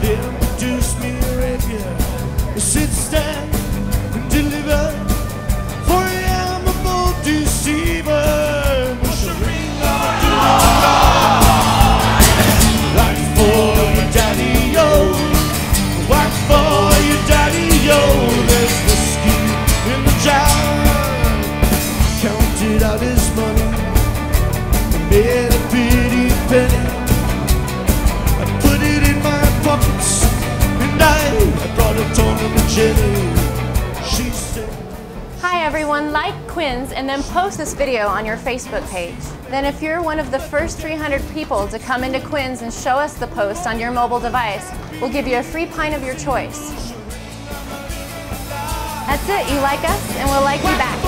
then produced me a rapier. Sit, stand, and deliver. For I am a bold deceiver. A for your daddy, yo. For your daddy, yo. There's whiskey in the jar. Counted out his money. Made a Hi everyone, like Quinn's and then post this video on your Facebook page. Then if you're one of the first 300 people to come into Quinn's and show us the post on your mobile device, we'll give you a free pint of your choice. That's it, you like us and we'll like you back.